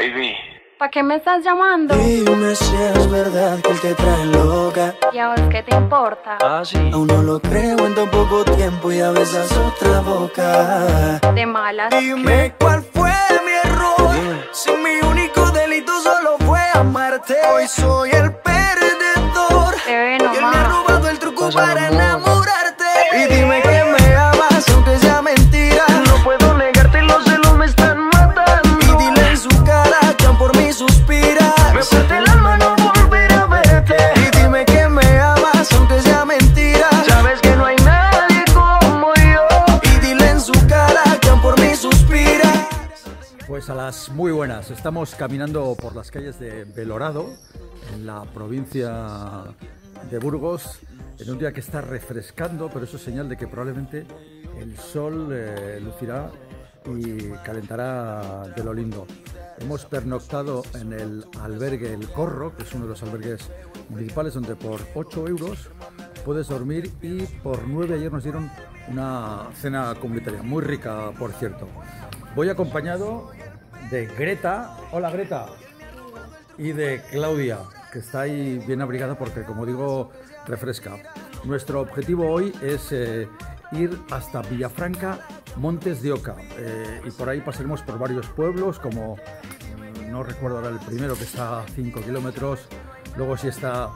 Baby. ¿Para qué me estás llamando? Dime si es verdad que él te trae loca. ¿Y a vos qué te importa? Ah, sí. Aún no lo creo en tan poco tiempo y a besas otra boca. De malas. Dime cuál fue mi error. Dime. Si mi único delito solo fue amarte. Hoy soy el perdedor. Bebé, Y no él me ha robado el truco Pasa para amor. Estamos caminando por las calles de Belorado, en la provincia de Burgos, en un día que está refrescando, pero eso es señal de que probablemente el sol eh, lucirá y calentará de lo lindo. Hemos pernoctado en el albergue El Corro, que es uno de los albergues municipales donde por 8 euros puedes dormir y por 9 ayer nos dieron una cena comunitaria, muy rica por cierto. Voy acompañado de Greta. Hola Greta. Y de Claudia, que está ahí bien abrigada porque, como digo, refresca. Nuestro objetivo hoy es eh, ir hasta Villafranca, Montes de Oca. Eh, y por ahí pasaremos por varios pueblos, como mm, no recuerdo ahora el primero, que está a 5 kilómetros. Luego sí está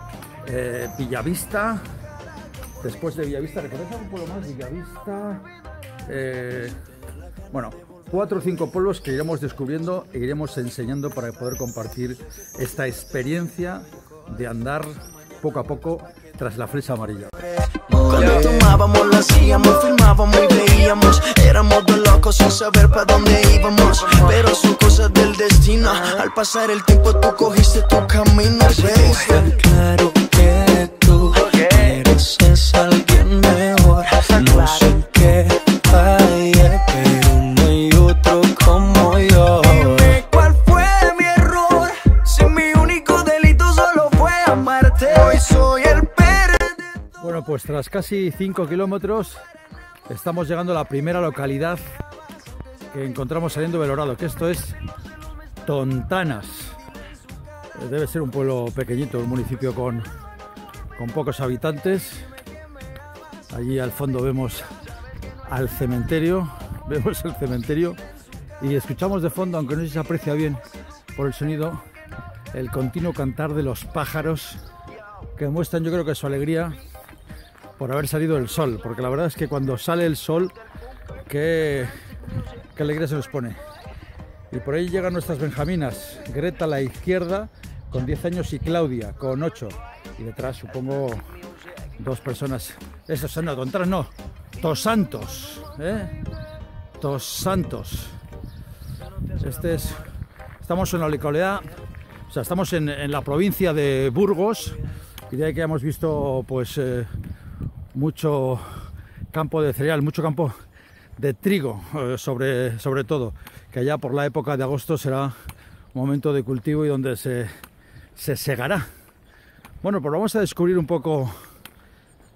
eh, Villavista. Después de Villavista, ¿recordáis algún pueblo más? Villavista. eh, bueno, cuatro o cinco pueblos que iremos descubriendo e iremos enseñando para poder compartir esta experiencia de andar poco a poco tras la flecha amarilla. Cuando tomábamos, lo hacíamos, filmábamos y veíamos. Éramos dos locos sin saber para dónde íbamos. Pero son cosas del destino. Al pasar el tiempo, tú cogiste tu camino. Claro que tú mereces a tras casi 5 kilómetros estamos llegando a la primera localidad que encontramos saliendo de Belorado, que esto es Tontanas. Debe ser un pueblo pequeñito, un municipio con, con pocos habitantes. Allí al fondo vemos al cementerio, vemos el cementerio y escuchamos de fondo, aunque no se aprecia bien por el sonido, el continuo cantar de los pájaros que muestran yo creo que su alegría por haber salido el sol, porque la verdad es que cuando sale el sol, qué, qué alegría se nos pone. Y por ahí llegan nuestras benjaminas, Greta a la izquierda con 10 años y Claudia con 8. Y detrás supongo dos personas, esos son no, tontas no, tosantos, ¿eh? Tosantos. Este es, estamos en la localidad, o sea, estamos en, en la provincia de Burgos y de ahí que hemos visto pues eh, mucho campo de cereal, mucho campo de trigo eh, sobre, sobre todo, que allá por la época de agosto será momento de cultivo y donde se, se segará. Bueno, pues vamos a descubrir un poco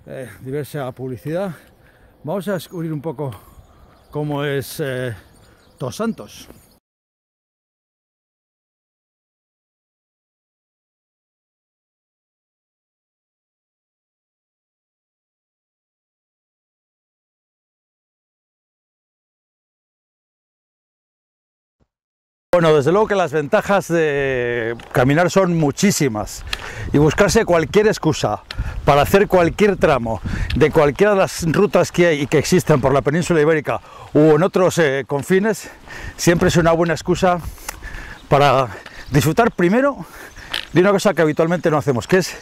eh, diversa publicidad, vamos a descubrir un poco cómo es eh, Tos Santos. Bueno, desde luego que las ventajas de caminar son muchísimas. Y buscarse cualquier excusa para hacer cualquier tramo de cualquiera de las rutas que hay y que existen por la península ibérica u en otros eh, confines siempre es una buena excusa para disfrutar primero de una cosa que habitualmente no hacemos, que es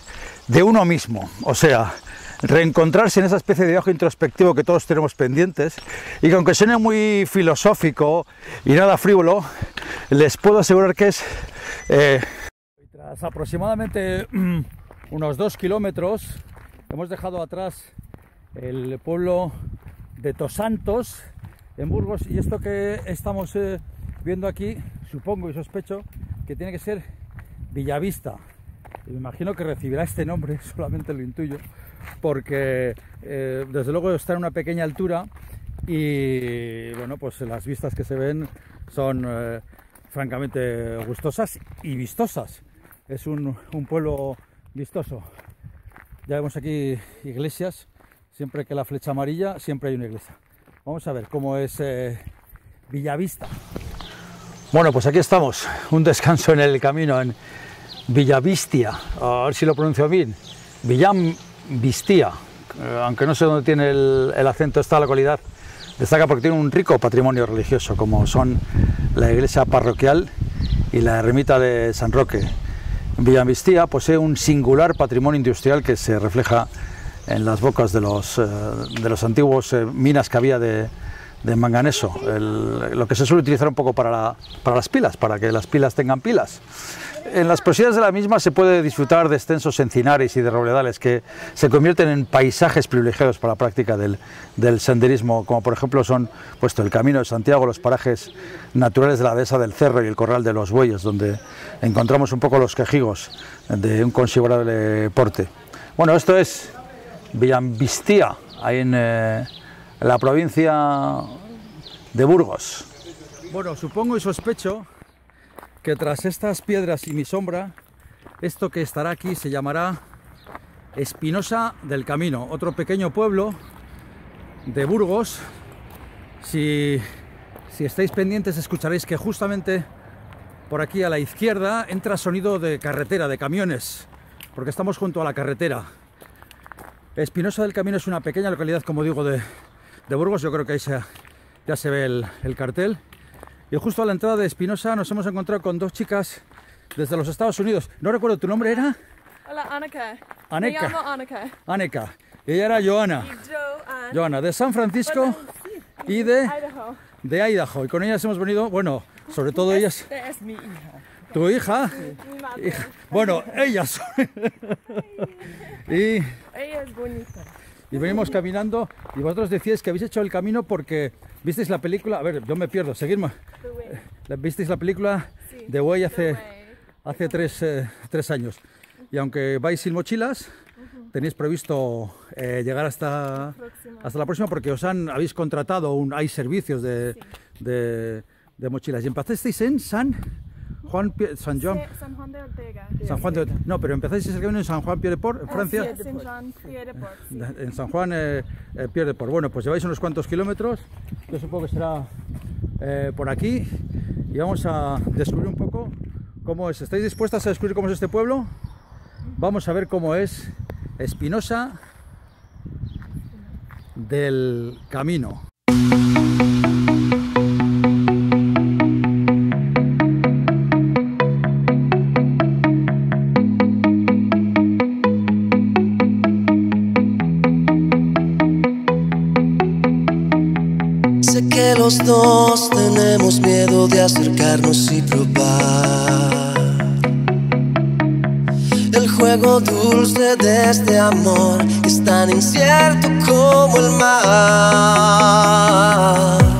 de uno mismo, o sea, reencontrarse en esa especie de viaje introspectivo que todos tenemos pendientes y que aunque suene muy filosófico y nada frívolo, les puedo asegurar que es... eh, Tras aproximadamente mm, unos dos kilómetros hemos dejado atrás el pueblo de Tosantos en Burgos y esto que estamos eh, viendo aquí, supongo y sospecho que tiene que ser Villavista. Y me imagino que recibirá este nombre, solamente lo intuyo, porque eh, desde luego está en una pequeña altura y bueno, pues las vistas que se ven son francamente gustosas y vistosas. Es un, pueblo vistoso. Ya vemos aquí iglesias, siempre que la flecha amarilla, siempre hay una iglesia. Vamos a ver cómo es eh, Villavista. Bueno, pues aquí estamos, un descanso en el camino en Villavistia, a ver si lo pronuncio bien, Villamvistia, eh, aunque no sé dónde tiene el, el acento esta localidad, destaca porque tiene un rico patrimonio religioso, como son la iglesia parroquial y la ermita de San Roque. Villamistía posee un singular patrimonio industrial que se refleja en las bocas de los, eh, de los antiguos eh, minas que había de, de manganeso, lo que se suele utilizar un poco para, para las pilas, para que las pilas tengan pilas. En las proximidades de la misma se puede disfrutar de extensos encinares y de robledales que se convierten en paisajes privilegiados para la práctica del, del senderismo, como por ejemplo son puesto el Camino de Santiago, los parajes naturales de la dehesa del Cerro y el Corral de los Bueyes, donde encontramos un poco los quejigos de un considerable porte. Bueno, esto es Villambistía, ahí en eh, la provincia de Burgos. Bueno, supongo y sospecho que tras estas piedras y mi sombra, esto que estará aquí se llamará Espinosa del Camino, otro pequeño pueblo de Burgos. Si, si estáis pendientes escucharéis que justamente por aquí a la izquierda entra sonido de carretera, de camiones, porque estamos junto a la carretera. Espinosa del Camino es una pequeña localidad, como digo, de, de Burgos. Yo creo que ahí se- ya se ve el, el cartel. Y justo a la entrada de Espinosa nos hemos encontrado con dos chicas desde los Estados Unidos. No recuerdo, ¿tu nombre era? Hola, Annika. Annika. Me llamo Annika. Aneka. Y ella era Joana. Joanne. Joana, de San Francisco y de, Idaho. de Idaho. Y con ellas hemos venido, bueno, sobre todo ellas, Esta es mi hija. tu hija. Mi madre. hija- bueno, ellas. y Ella es bonita. Y venimos caminando y vosotros decíais que habéis hecho el camino porque visteis la película, a ver, yo me pierdo, seguidme. La- visteis la película Sí, de Way The hace, Way. hace tres, eh, tres años y aunque vais sin mochilas, tenéis previsto eh, llegar hasta, Próxima. hasta la próxima porque os han, habéis contratado, un, hay servicios de, de, de mochilas y empezasteis en San Juan, Pie- San Juan, San Juan de Ortega. San Juan de, no, pero empezáis el camino en San Juan Piedeport, en Francia. Ah, sí, de Port, sí. En San Juan eh, eh, pierde por. Bueno, pues lleváis unos cuantos kilómetros. Yo supongo que será eh, por aquí. Y vamos a descubrir un poco cómo es. ¿Estáis dispuestas a descubrir cómo es este pueblo? Vamos a ver cómo es Espinosa del Camino. Sé que los dos tenemos miedo de acercarnos y probar el juego dulce de este amor es tan incierto como el mar.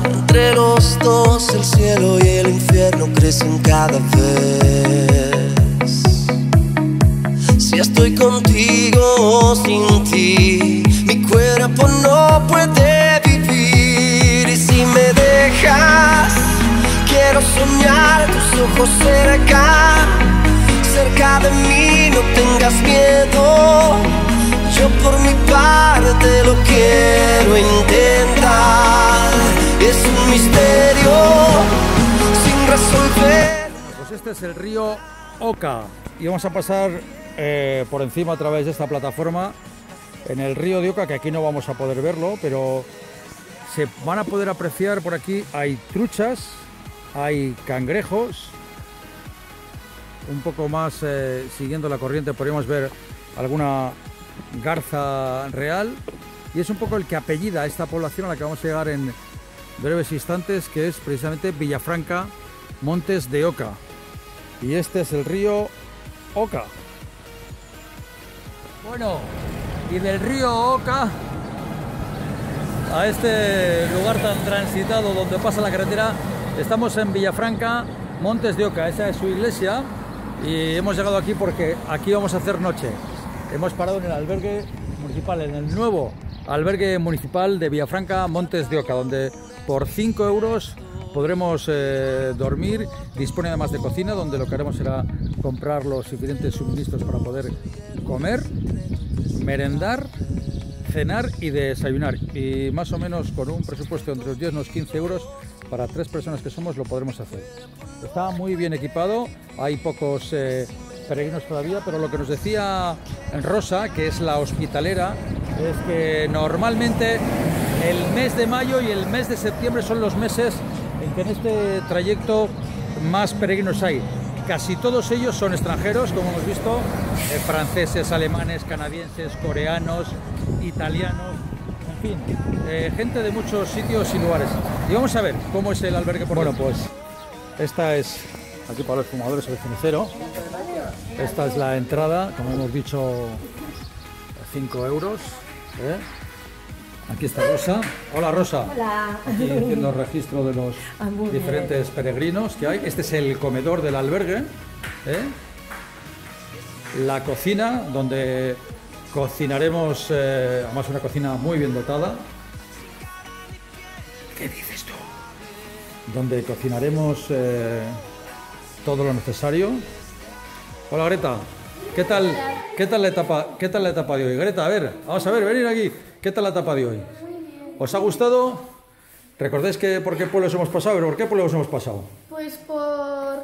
Entre los dos el cielo y el infierno crecen cada vez. Si estoy contigo o sin ti, mi cuerpo no puede me dejas, quiero soñar tus ojos cerca, cerca de mí, no tengas miedo. Yo por mi parte lo quiero intentar. Es un misterio sin resolver. Pues este es el río Oca y vamos a pasar eh, por encima a través de esta plataforma en el río de Oca, que aquí no vamos a poder verlo, pero se van a poder apreciar por aquí. Hay truchas, hay cangrejos. Un poco más eh, siguiendo la corriente podríamos ver alguna garza real. Y es un poco el que apellida a esta población a la que vamos a llegar en breves instantes, que es precisamente Villafranca, Montes de Oca. Y este es el río Oca. Bueno, y del río Oca a este lugar tan transitado donde pasa la carretera, estamos en Villafranca, Montes de Oca. Esa es su iglesia y hemos llegado aquí porque aquí vamos a hacer noche. Hemos parado en el albergue municipal, en el nuevo albergue municipal de Villafranca, Montes de Oca, donde por 5 euros podremos eh, dormir. Dispone además de cocina, donde lo que haremos será comprar los suficientes suministros para poder comer, merendar, cenar y desayunar. Y más o menos con un presupuesto entre los 10 y los 15 euros para tres personas que somos lo podremos hacer. Está muy bien equipado, hay pocos eh, peregrinos todavía, pero lo que nos decía Rosa, que es la hospitalera, es que normalmente el mes de mayo y el mes de septiembre son los meses en que en este trayecto más peregrinos hay. Casi todos ellos son extranjeros, como hemos visto, eh, franceses, alemanes, canadienses, coreanos, italianos, en fin, eh, gente de muchos sitios y lugares. Y vamos a ver cómo es el albergue por Bueno, pues esta es, aquí para los fumadores, el cenicero. Esta es la entrada, como hemos dicho, 5 euros. ¿eh? Aquí está Rosa. Hola Rosa. Hola. Aquí haciendo registro de los Ah, diferentes peregrinos que hay. Este es el comedor del albergue. ¿eh? La cocina, donde cocinaremos, eh, además una cocina muy bien dotada. ¿Qué dices tú? Donde cocinaremos eh, todo lo necesario. Hola Greta, ¿qué tal, qué tal la etapa, qué tal la etapa de hoy? Greta, a ver, vamos a ver, venir aquí. ¿Qué tal la etapa de hoy? ¿Os ha gustado? ¿Recordáis que por qué pueblos hemos pasado? ¿Pero por qué pueblos hemos pasado? Pues por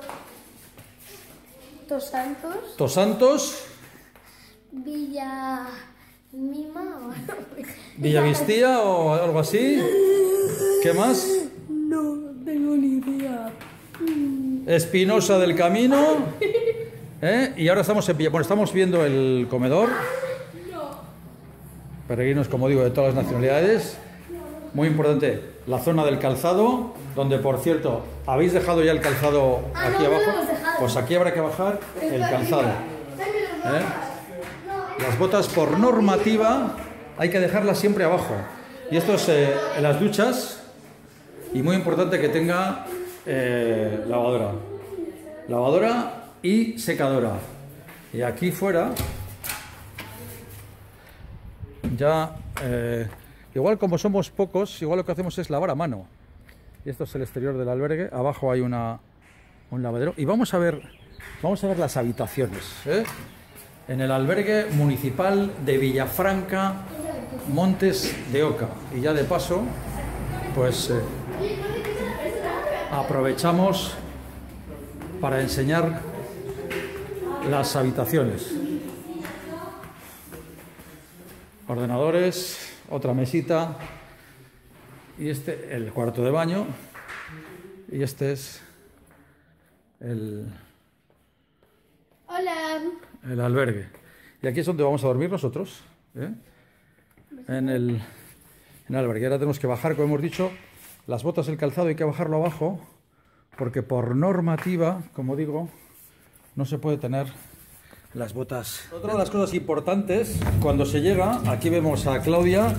Dos Santos, Tos Santos, Villa Mima o Villavistía o algo así. ¿Qué más? No tengo ni idea. Espinosa del Camino. ¿eh? Y ahora estamos, en Villa- bueno, estamos viendo el comedor. Peregrinos, como digo, de todas las nacionalidades. Muy importante, la zona del calzado, donde por cierto, habéis dejado ya el calzado Ah, aquí no, no abajo. lo hemos dejado. Pues aquí habrá que bajar el calzado. ¿eh? Las botas por normativa hay que dejarlas siempre abajo. Y esto es eh, las duchas. Y muy importante que tenga eh, lavadora. Lavadora y secadora. Y aquí fuera ya eh, igual como somos pocos, igual lo que hacemos es lavar a mano. Y esto es el exterior del albergue. Abajo hay una, un lavadero. Y vamos a ver, vamos a ver las habitaciones. ¿eh? En el albergue municipal de Villafranca, Montes de Oca. Y ya de paso, pues eh, aprovechamos para enseñar las habitaciones. Ordenadores, otra mesita y este el cuarto de baño y este es el. El albergue. Y aquí es donde vamos a dormir nosotros, ¿eh? en, el, en el albergue. Ahora tenemos que bajar, como hemos dicho, las botas, el calzado, hay que bajarlo abajo, porque por normativa, como digo, no se puede tener las botas. Otra de las cosas importantes, cuando se llega, aquí vemos a Claudia,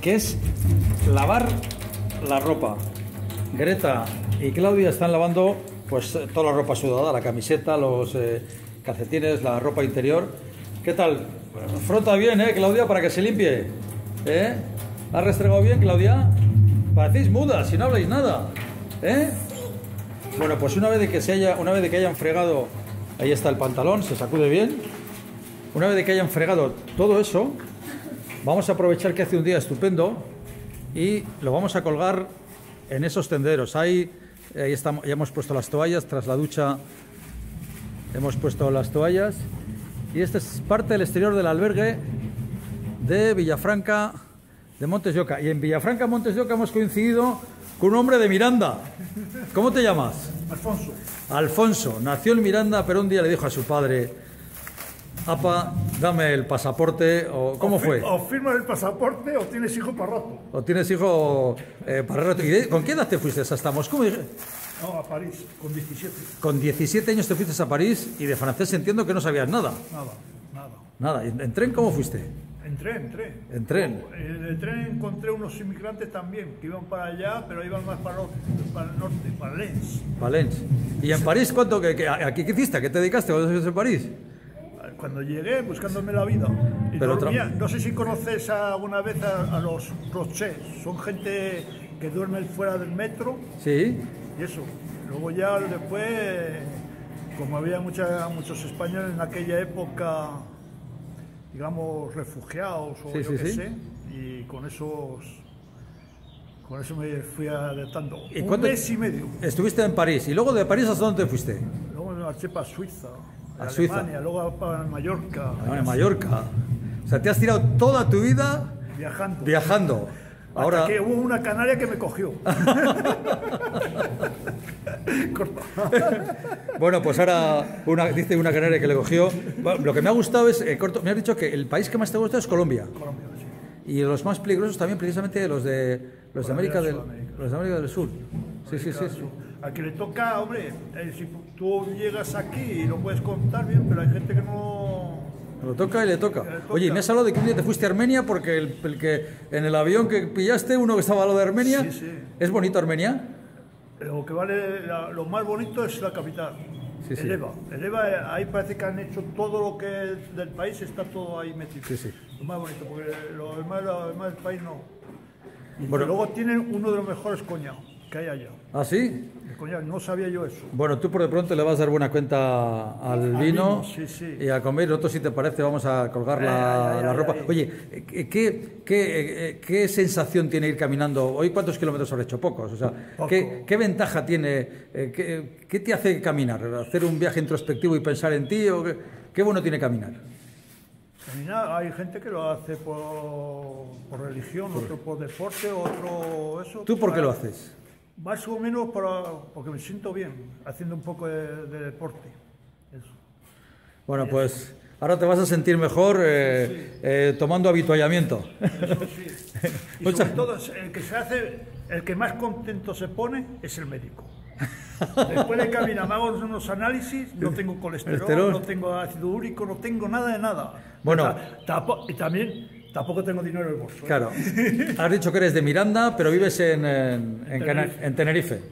que es lavar la ropa. Greta y Claudia están lavando pues toda la ropa sudada, la camiseta, los eh, calcetines, la ropa interior. ¿Qué tal? Frota bien, ¿eh, Claudia, para que se limpie. ¿Eh? ¿Has restregado bien, Claudia? Parecéis mudas, si no habláis nada. ¿Eh? Bueno, pues una vez de que se haya, una vez de que hayan fregado, ahí está el pantalón, se sacude bien. Una vez de que hayan fregado todo eso, vamos a aprovechar que hace un día estupendo y lo vamos a colgar en esos tenderos. Ahí, ahí estamos, ya hemos puesto las toallas, tras la ducha hemos puesto las toallas y esta es parte del exterior del albergue de Villafranca de Montes de Oca. Y en Villafranca, Montes de Oca hemos coincidido con un hombre de Miranda. ¿Cómo te llamas? Alfonso, Alfonso. Nació en Miranda, pero un día le dijo a su padre, Apa, dame el pasaporte, o ¿cómo o fue? O firmas el pasaporte o tienes hijo para rato. ¿O tienes hijo eh, para rato? ¿Y de- con qué edad te fuiste hasta Moscú? No, a París, con 17. Con 17 años te fuiste a París y de francés entiendo que no sabías nada. Nada, nada. Nada. ¿En, en tren cómo fuiste? Entré, entré. En tren. En el tren encontré unos inmigrantes también que iban para allá, pero iban más para, el- para el norte, para Lens. Valencia. ¿Y en París cuánto? Que, que- ¿A qué hiciste? ¿A qué te dedicaste cuando estuviste en París? Cuando llegué, buscándome la vida. Y Pero dormía. No sé si conoces alguna vez a, a los rochers. Son gente que duerme fuera del metro Sí. Y eso. Luego ya después, como había mucha- muchos españoles en aquella época, digamos, refugiados o Sí, yo sí, qué sí. sé, y con esos... Con eso me fui adaptando. ¿Y Un mes y medio. Estuviste en París y luego de París hasta dónde te fuiste? Luego me marché para Suiza, A Suiza. Alemania, luego para Mallorca, Ah, en Mallorca. O sea, te has tirado toda tu vida viajando. viajando. Ahora que hubo una canaria que me cogió. Bueno, pues ahora una, dice una canaria que le cogió. Bueno, Lo que me ha gustado es, eh, corto, me has dicho que el país que más te gusta es Colombia. Colombia, sí. Y los más peligrosos también precisamente los de los de América del, los de América del Sur. Sí, sí, sí. sí. A que le toca, hombre, eh, si tú llegas aquí y lo puedes contar bien, pero hay gente que no. Lo toca y le toca. Oye, me has hablado de que un día te fuiste a Armenia porque el, el que en el avión que pillaste, uno que estaba al lado de Armenia, Sí, sí. ¿es bonito Armenia? Lo que vale, la- lo más bonito es la capital. Sí, sí. el EVA. El EVA, eh, ahí parece que han hecho todo lo que es del país, está todo ahí metido. Sí, sí. Lo más bonito, porque lo demás, lo demás del país no. Y Bueno. luego tienen uno de los mejores coñac que hay allá. ¿Ah, sí? El coñac, no sabía yo eso. Bueno, tú por de pronto le vas a dar buena cuenta al vino vino, sí, sí. y a comer. Nosotros, si te parece, vamos a colgar la, Ay, ay, la ay, ropa. Oye, eh, ¿qué, qué, eh, qué sensación tiene ir caminando? ¿Hoy cuántos kilómetros has hecho? Pocos. O sea, ¿qué, Poco. qué ventaja tiene? eh, qué, qué te hace caminar? ¿Hacer un viaje introspectivo y pensar en ti? ¿O qué, qué bueno tiene caminar? Caminar, hay gente que lo hace por, por religión, otro por deporte, otro eso. ¿Tú por qué lo haces? Más o menos para, porque me siento bien haciendo un poco de, de deporte. Eso. Bueno, pues ahora te vas a sentir mejor eh, eh, tomando habituallamiento. Eso sí. Y sobre todo, el que se hace, el que más contento se pone es el médico. Después de caminar, me hago unos análisis, no tengo colesterol, Colesterol. no tengo ácido úrico, no tengo nada de nada. Bueno. Tapo- y también tampoco tengo dinero en el bolso. ¿eh? Claro. Has dicho que eres de Miranda, pero vives en, en, en Cana- Tenerife. en Tenerife.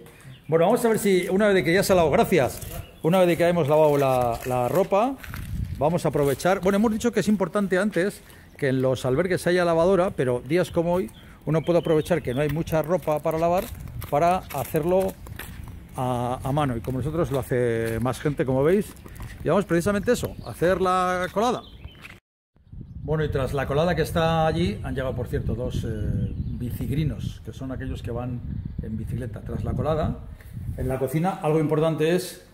Bueno, vamos a ver si una vez que ya se ha lavado, gracias, una vez que hemos lavado la, la ropa, vamos a aprovechar. Bueno, hemos dicho que es importante antes que en los albergues haya lavadora, pero días como hoy uno puede aprovechar que no hay mucha ropa para lavar para hacerlo a, a mano. Y como nosotros lo hace más gente, como veis, y vamos precisamente eso, hacer la colada. Bueno, y tras la colada que está allí, han llegado, por cierto, dos eh, bicigrinos, que son aquellos que van en bicicleta. Tras la colada, en la cocina, algo importante es,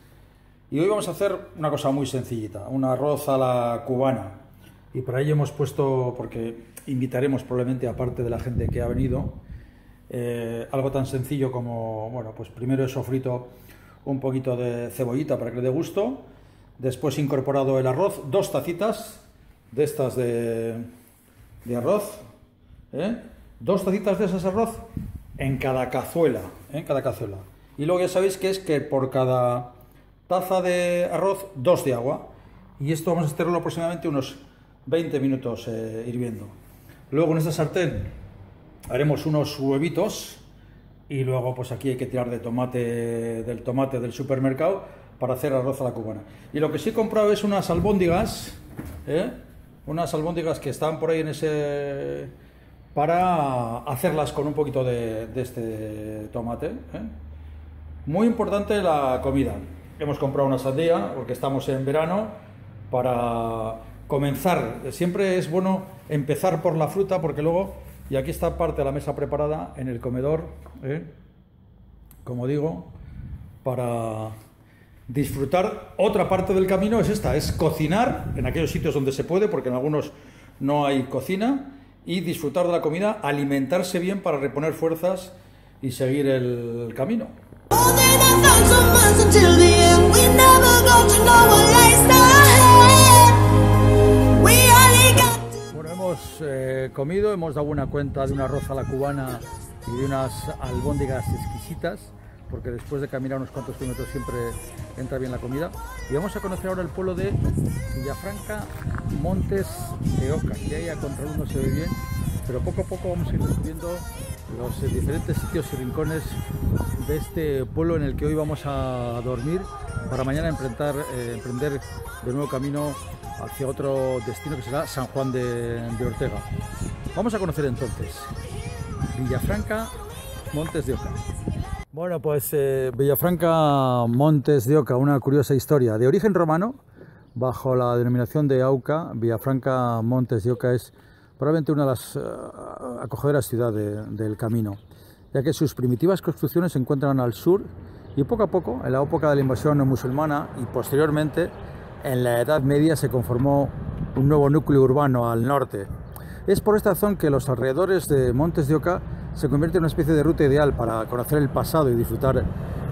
y hoy vamos a hacer una cosa muy sencillita, un arroz a la cubana. Y por ahí hemos puesto, porque invitaremos probablemente, aparte de la gente que ha venido, eh, algo tan sencillo como, bueno, pues primero he sofrito un poquito de cebollita para que le dé gusto, después he incorporado el arroz, dos tacitas de estas de, de arroz, ¿eh? dos tacitas de esas arroz en cada cazuela, ¿eh? en cada cazuela. Y luego ya sabéis que es que por cada taza de arroz, dos de agua. Y esto vamos a hacerlo aproximadamente unos 20 minutos eh, hirviendo. Luego en esta sartén haremos unos huevitos y luego pues aquí hay que tirar de tomate del tomate del supermercado para hacer arroz a la cubana. Y lo que sí he comprado es unas albóndigas. Unas albóndigas que están por ahí en ese para hacerlas con un poquito de, de este tomate. ¿eh? Muy importante la comida. Hemos comprado una sandía porque estamos en verano para comenzar. Siempre es bueno empezar por la fruta porque luego, y aquí está parte de la mesa preparada en el comedor, ¿eh? como digo, para disfrutar. Otra parte del camino es esta, es cocinar en aquellos sitios donde se puede, porque en algunos no hay cocina, y disfrutar de la comida, alimentarse bien para reponer fuerzas y seguir el camino. Bueno, hemos eh, comido, hemos dado una cuenta de un arroz a la cubana y de unas albóndigas exquisitas, porque después de caminar unos cuantos kilómetros siempre entra bien la comida. Y vamos a conocer ahora el pueblo de Villafranca Montes de Oca, que ahí a contraluz no se ve bien, pero poco a poco vamos a ir descubriendo los diferentes sitios y rincones de este pueblo en el que hoy vamos a dormir para mañana emprender, eh, emprender de nuevo camino hacia otro destino que será San Juan de Ortega. Vamos a conocer entonces Villafranca, Montes de Oca. Bueno, pues eh, Villafranca Montes de Oca, una curiosa historia. De origen romano, bajo la denominación de Auca, Villafranca Montes de Oca es probablemente una de las eh, acogedoras ciudades de- del camino, ya que sus primitivas construcciones se encuentran al sur y poco a poco, en la época de la invasión musulmana y posteriormente, en la Edad Media se conformó un nuevo núcleo urbano al norte. Es por esta razón que los alrededores de Montes de Oca se convierten en una especie de ruta ideal para conocer el pasado y disfrutar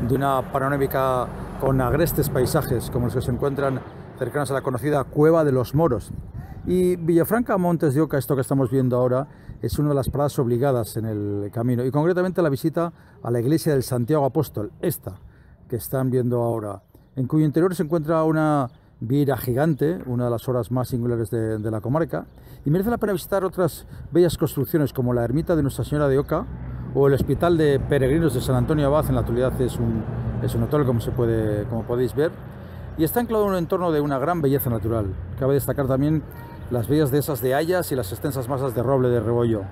de una panorámica con agrestes paisajes como los que se encuentran cercanos a la conocida Cueva de los Moros. Y Villafranca Montes de Oca, esto que estamos viendo ahora, es una de las paradas obligadas en el camino y concretamente la visita a la iglesia del Santiago Apóstol, esta que están viendo ahora, en cuyo interior se encuentra una vieira gigante, una de las obras más singulares de, de la comarca, y merece la pena visitar otras bellas construcciones como la ermita de Nuestra Señora de Oca o el Hospital de Peregrinos de San Antonio Abad, en la actualidad es un, es un hotel como, se puede, como podéis ver, y está anclado en un entorno de una gran belleza natural. Cabe destacar también las bellas dehesas de hayas y las extensas masas de roble de rebollo.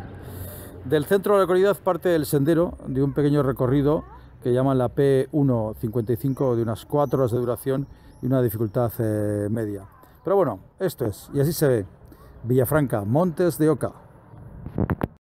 Del centro de la localidad parte el sendero de un pequeño recorrido que llaman la P155 de unas 4 horas de duración y una dificultad eh, media. Pero bueno, esto es, y así se ve. Villafranca, Montes de Oca.